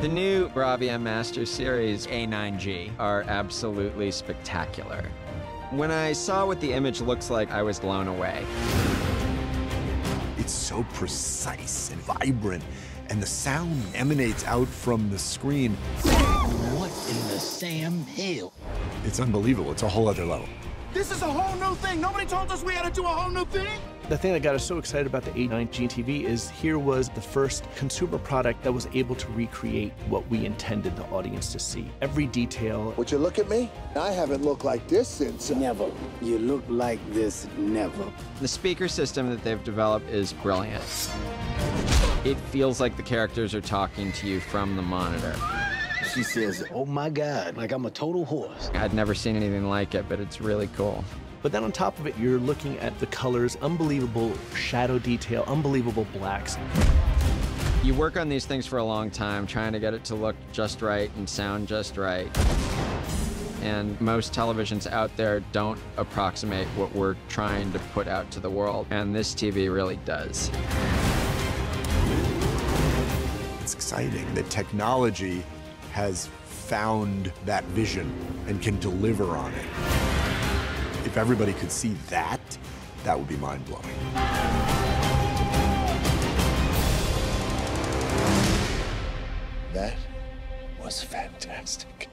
The new Bravia Master Series A9G are absolutely spectacular. When I saw what the image looks like, I was blown away. It's so precise and vibrant, and the sound emanates out from the screen. What in the Sam Hill? It's unbelievable. It's a whole other level. This is a whole new thing. Nobody told us we had to do a whole new thing. The thing that got us so excited about the A9G is here was the first consumer product that was able to recreate what we intended the audience to see. Every detail. Would you look at me? I haven't looked like this since. Uh, never. You look like this never. The speaker system that they've developed is brilliant. It feels like the characters are talking to you from the monitor. She says, oh my God, like I'm a total horse. I'd never seen anything like it, but it's really cool. But then on top of it, you're looking at the colors, unbelievable shadow detail, unbelievable blacks. You work on these things for a long time, trying to get it to look just right and sound just right. And most televisions out there don't approximate what we're trying to put out to the world, and this TV really does. It's exciting that technology has found that vision and can deliver on it if everybody could see that, that would be mind blowing. That was fantastic.